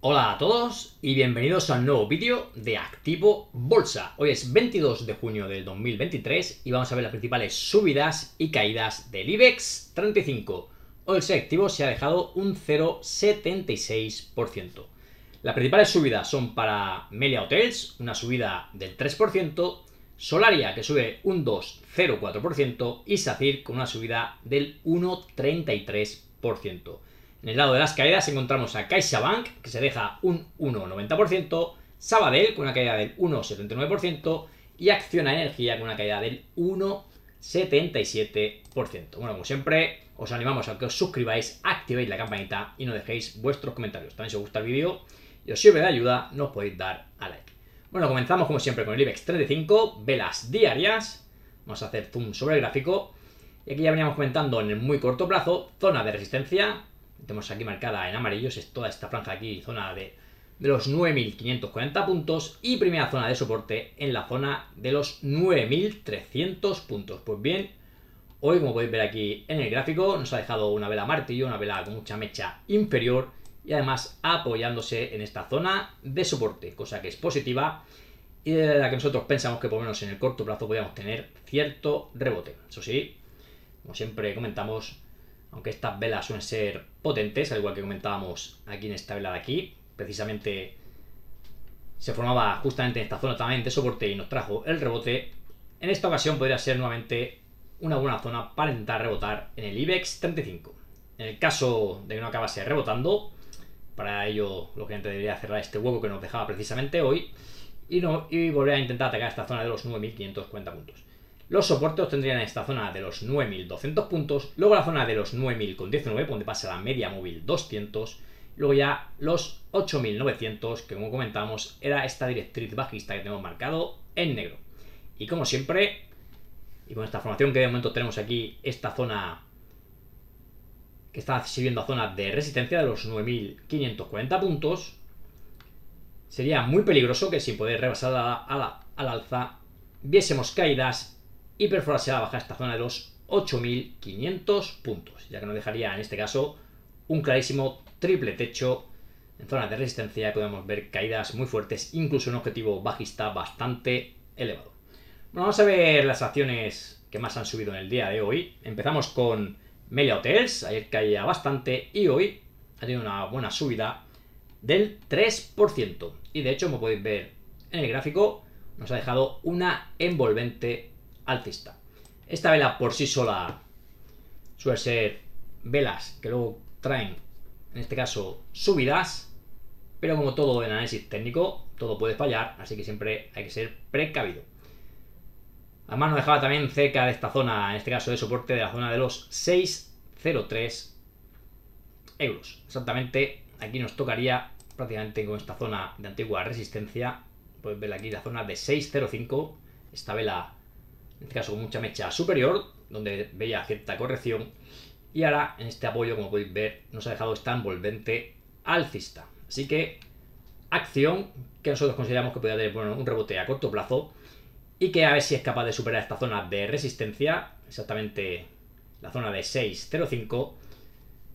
Hola a todos y bienvenidos a un nuevo vídeo de Activo Bolsa. Hoy es 22 de junio del 2023 y vamos a ver las principales subidas y caídas del IBEX 35. Hoy el selectivo se ha dejado un 0,76%. Las principales subidas son para Melia Hotels, una subida del 3%, Solaria que sube un 2,04% y SACIR con una subida del 1,33%. En el lado de las caídas encontramos a CaixaBank, que se deja un 1,90%, Sabadell con una caída del 1,79% y Acciona Energía con una caída del 1,77%. Bueno, como siempre, os animamos a que os suscribáis, activéis la campanita y no dejéis vuestros comentarios. También si os gusta el vídeo y os sirve de ayuda, nos podéis dar a like. Bueno, comenzamos como siempre con el IBEX 35, velas diarias. Vamos a hacer zoom sobre el gráfico. Y aquí ya veníamos comentando en el muy corto plazo, zona de resistencia, tenemos aquí marcada en amarillo, es toda esta franja aquí, zona de, de los 9.540 puntos y primera zona de soporte en la zona de los 9.300 puntos. Pues bien, hoy como podéis ver aquí en el gráfico nos ha dejado una vela martillo, una vela con mucha mecha inferior y además apoyándose en esta zona de soporte, cosa que es positiva y de la que nosotros pensamos que por lo menos en el corto plazo podríamos tener cierto rebote. Eso sí, como siempre comentamos, aunque estas velas suelen ser potentes, al igual que comentábamos aquí en esta vela de aquí, precisamente se formaba justamente en esta zona también de soporte y nos trajo el rebote. En esta ocasión podría ser nuevamente una buena zona para intentar rebotar en el IBEX 35. En el caso de que no acabase rebotando, para ello lógicamente debería cerrar este hueco que nos dejaba precisamente hoy y, no, y volver a intentar atacar esta zona de los 9.540 puntos. Los soportes tendrían en esta zona de los 9.200 puntos, luego la zona de los 9.019, donde pasa la media móvil 200, luego ya los 8.900, que como comentamos era esta directriz bajista que tenemos marcado en negro. Y como siempre, y con esta formación que de momento tenemos aquí, esta zona que está sirviendo a zona de resistencia de los 9.540 puntos, sería muy peligroso que sin poder rebasar al alza viésemos caídas y perforarse a la baja esta zona de los 8.500 puntos, ya que nos dejaría en este caso un clarísimo triple techo en zona de resistencia podemos ver caídas muy fuertes, incluso un objetivo bajista bastante elevado. Bueno, vamos a ver las acciones que más han subido en el día de hoy. Empezamos con Melia Hotels, ayer caía bastante y hoy ha tenido una buena subida del 3%. Y de hecho, como podéis ver en el gráfico, nos ha dejado una envolvente alcista. Esta vela por sí sola suele ser velas que luego traen, en este caso, subidas, pero como todo en análisis técnico, todo puede fallar, así que siempre hay que ser precavido. Además nos dejaba también cerca de esta zona, en este caso de soporte, de la zona de los 6,03 euros. Exactamente, aquí nos tocaría prácticamente con esta zona de antigua resistencia, puedes ver aquí la zona de 6,05, esta vela en este caso con mucha mecha superior, donde veía cierta corrección. Y ahora en este apoyo, como podéis ver, nos ha dejado esta envolvente alcista. Así que acción que nosotros consideramos que podría tener bueno, un rebote a corto plazo y que a ver si es capaz de superar esta zona de resistencia, exactamente la zona de 6.05,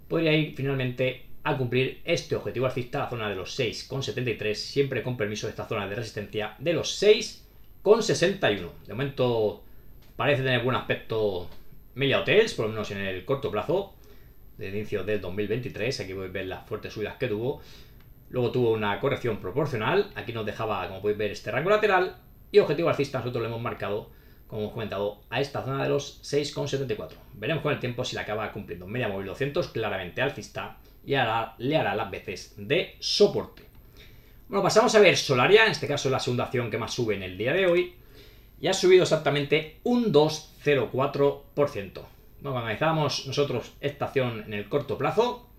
podría ir finalmente a cumplir este objetivo alcista, la zona de los 6,73, siempre con permiso de esta zona de resistencia de los 6,61. De momento Parece tener buen aspecto Media Hotels, por lo menos en el corto plazo, de inicio del 2023. Aquí podéis ver las fuertes subidas que tuvo. Luego tuvo una corrección proporcional. Aquí nos dejaba, como podéis ver, este rango lateral. Y objetivo alcista nosotros lo hemos marcado, como hemos comentado, a esta zona de los 6,74. Veremos con el tiempo si la acaba cumpliendo. Media móvil 200, claramente alcista. Y ahora le hará las veces de soporte. Bueno, pasamos a ver Solaria. En este caso es la segunda acción que más sube en el día de hoy y ha subido exactamente un 2,04%. Bueno, analizamos nosotros esta acción en el corto plazo,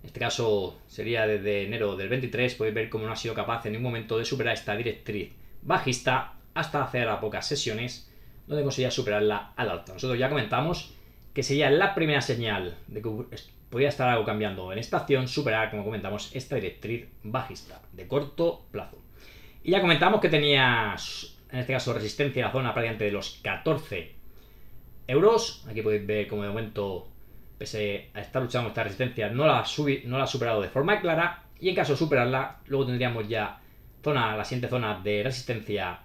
en este caso sería desde enero del 23, podéis ver cómo no ha sido capaz en ningún momento de superar esta directriz bajista hasta hacer a pocas sesiones donde conseguía superarla al alta. Nosotros ya comentamos que sería la primera señal de que podría estar algo cambiando en esta acción, superar, como comentamos, esta directriz bajista de corto plazo. Y ya comentamos que tenía en este caso resistencia en la zona prácticamente de los 14 euros. Aquí podéis ver como de momento, pese a estar luchando esta resistencia, no la, ha no la ha superado de forma clara. Y en caso de superarla, luego tendríamos ya zona, la siguiente zona de resistencia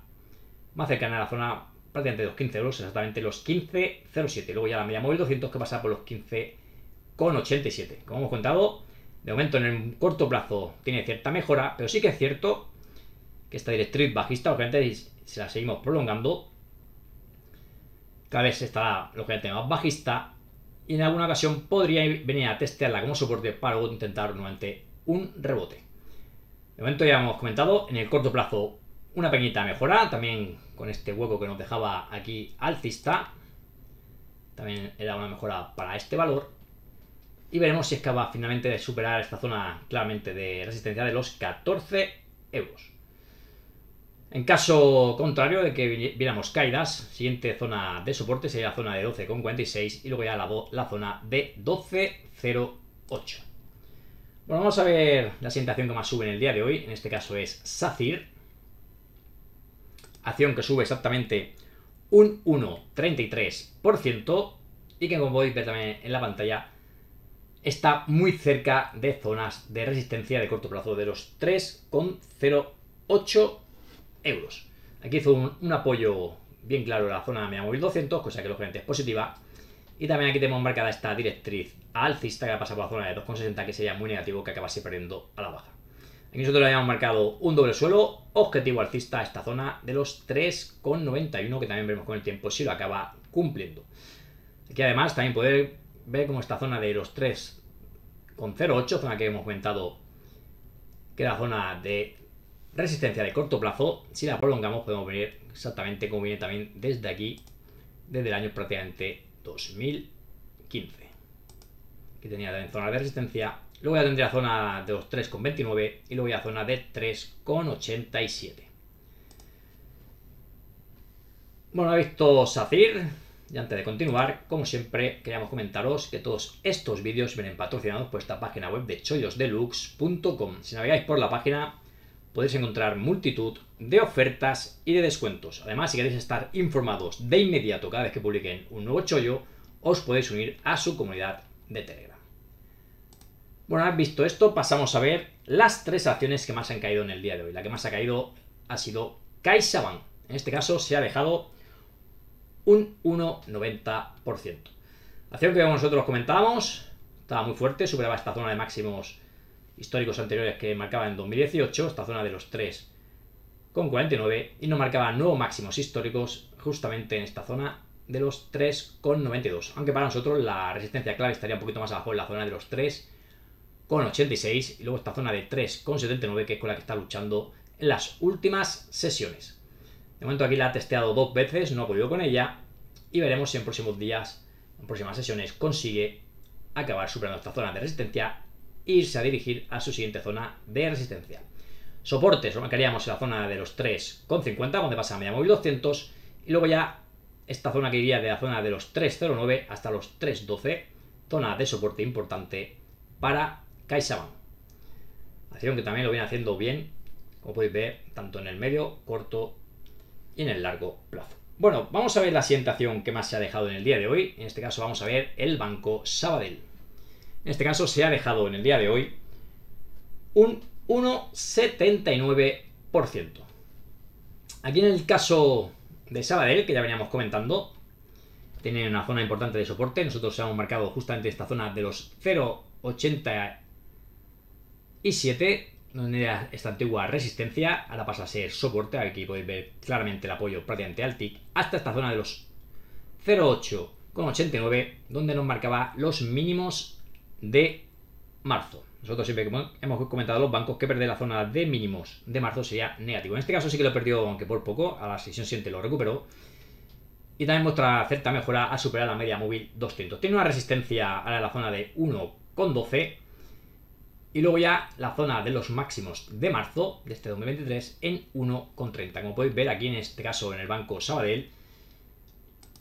más cercana a la zona prácticamente de los 15 euros, exactamente los 15.07. Luego ya la media móvil 200 que pasa por los 15,87. Como hemos contado, de momento en el corto plazo tiene cierta mejora, pero sí que es cierto que esta directriz bajista, obviamente, si la seguimos prolongando, cada vez estará lógicamente más bajista y en alguna ocasión podría venir a testearla como soporte para luego intentar nuevamente un rebote. De momento ya hemos comentado, en el corto plazo una pequeñita mejora, también con este hueco que nos dejaba aquí alcista. También era una mejora para este valor. Y veremos si es capaz finalmente de superar esta zona claramente de resistencia de los 14 euros. En caso contrario de que viéramos caídas, siguiente zona de soporte sería la zona de 12,46 y luego ya la, la zona de 12,08. Bueno, vamos a ver la siguiente acción que más sube en el día de hoy. En este caso es SACIR. Acción que sube exactamente un 1,33% y que como podéis ver también en la pantalla está muy cerca de zonas de resistencia de corto plazo de los 3,08 Aquí hizo un, apoyo bien claro en la zona de media móvil 200, cosa que lógicamente es positiva. Y también aquí tenemos marcada esta directriz alcista que va a pasar por la zona de 2,60, que sería muy negativo que acabase perdiendo a la baja. Aquí nosotros le habíamos marcado un doble suelo, objetivo alcista esta zona de los 3,91, que también veremos con el tiempo si lo acaba cumpliendo. Aquí además también poder ver como esta zona de los 3,08, zona que hemos comentado que la zona de resistencia de corto plazo, si la prolongamos podemos ver exactamente como viene también desde aquí, desde el año prácticamente 2015. Aquí tenía la zona de resistencia, luego ya tendría zona de los 3,29 y luego ya zona de 3,87. Bueno, ha visto SACIR, y antes de continuar, como siempre, queríamos comentaros que todos estos vídeos vienen patrocinados por esta página web de chollos.deluxe.com. Si navegáis por la página podéis encontrar multitud de ofertas y de descuentos. Además, si queréis estar informados de inmediato cada vez que publiquen un nuevo chollo, os podéis unir a su comunidad de Telegram. Bueno, has visto esto, pasamos a ver las tres acciones que más han caído en el día de hoy. La que más ha caído ha sido CaixaBank. En este caso se ha dejado un 1,90%. Acción que nosotros comentábamos, estaba muy fuerte, superaba esta zona de máximos históricos anteriores que marcaba en 2018, esta zona de los 3 con 49 y nos marcaba nuevos máximos históricos justamente en esta zona de los 3,92. Aunque para nosotros la resistencia clave estaría un poquito más abajo en la zona de los 3,86 y luego esta zona de 3,79 que es con la que está luchando en las últimas sesiones. De momento aquí la ha testeado dos veces, no ha podido con ella y veremos si en próximos días, en próximas sesiones consigue acabar superando esta zona de resistencia irse a dirigir a su siguiente zona de resistencia. Soportes lo marcaríamos en la zona de los 3,50, donde pasa media móvil 200, y luego ya esta zona que iría de la zona de los 3,09 hasta los 3,12, zona de soporte importante para CaixaBank. Acción que también lo viene haciendo bien, como podéis ver, tanto en el medio, corto y en el largo plazo. Bueno, vamos a ver la siguiente acción que más se ha dejado en el día de hoy. En este caso vamos a ver el Banco Sabadell. En este caso se ha dejado en el día de hoy un 1,79%. Aquí en el caso de Sabadell, que ya veníamos comentando, tiene una zona importante de soporte. Nosotros hemos marcado justamente esta zona de los 0,87, donde era esta antigua resistencia, ahora pasa a ser soporte. Aquí podéis ver claramente el apoyo prácticamente al TIC, hasta esta zona de los 0,8,89, donde nos marcaba los mínimos de marzo. Nosotros siempre hemos comentado los bancos que perder la zona de mínimos de marzo sería negativo. En este caso sí que lo perdió, aunque por poco, a la sesión siguiente lo recuperó. Y también muestra cierta mejora a superar la media móvil 200. Tiene una resistencia a la zona de 1,12. Y luego ya la zona de los máximos de marzo de este 2023 en 1,30. Como podéis ver aquí en este caso en el banco Sabadell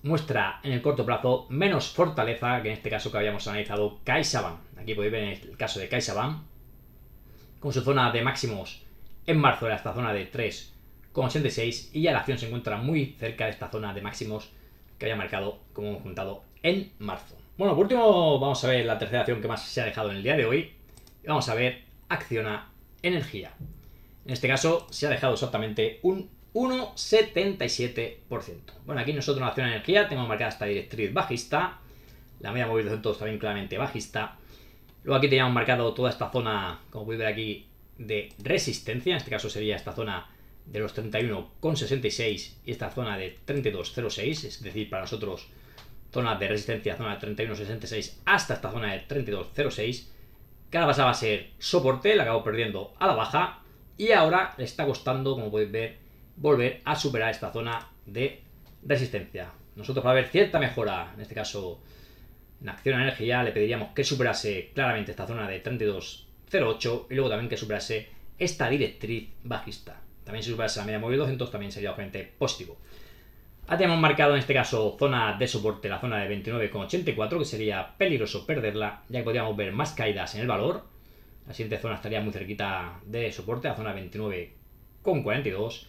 muestra en el corto plazo menos fortaleza que en este caso que habíamos analizado CaixaBank. Aquí podéis ver el caso de CaixaBank con su zona de máximos en marzo era esta zona de 3,86 y ya la acción se encuentra muy cerca de esta zona de máximos que había marcado, como hemos contado, en marzo. Bueno, por último vamos a ver la tercera acción que más se ha dejado en el día de hoy. Vamos a ver Acciona Energía. En este caso se ha dejado exactamente un 1,77%. Bueno, aquí nosotros en Acciona Energía tenemos marcada esta directriz bajista, la media móvil 200 también claramente bajista. Luego aquí teníamos marcado toda esta zona, como podéis ver aquí, de resistencia, en este caso sería esta zona de los 31,66 y esta zona de 32,06, es decir, para nosotros zona de resistencia, zona de 31,66 hasta esta zona de 32,06. Cada pasada va a ser soporte, la acabo perdiendo a la baja y ahora le está costando, como podéis ver, volver a superar esta zona de resistencia. Nosotros para ver cierta mejora, en este caso en acción a energía, le pediríamos que superase claramente esta zona de 32,08 y luego también que superase esta directriz bajista. También si superase la media móvil 200 también sería obviamente positivo. Ahora tenemos marcado en este caso zona de soporte, la zona de 29,84, que sería peligroso perderla, ya que podríamos ver más caídas en el valor. La siguiente zona estaría muy cerquita de soporte, la zona 29,42.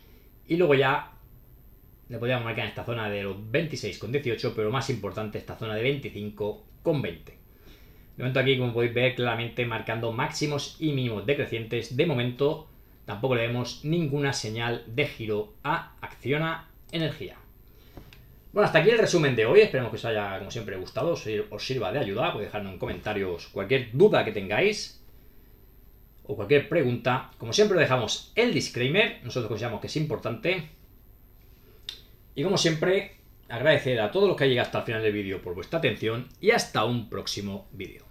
Y luego ya le podríamos marcar en esta zona de los 26,18, pero más importante esta zona de 25,20. De momento aquí, como podéis ver, claramente marcando máximos y mínimos decrecientes. De momento, tampoco le vemos ninguna señal de giro a Acciona Energía. Bueno, hasta aquí el resumen de hoy. Esperemos que os haya, como siempre, gustado, os sirva de ayuda. Podéis dejarme en comentarios cualquier duda que tengáis o cualquier pregunta. Como siempre, dejamos el disclaimer. Nosotros consideramos que es importante. Y como siempre, agradecer a todos los que han llegado hasta el final del vídeo por vuestra atención y hasta un próximo vídeo.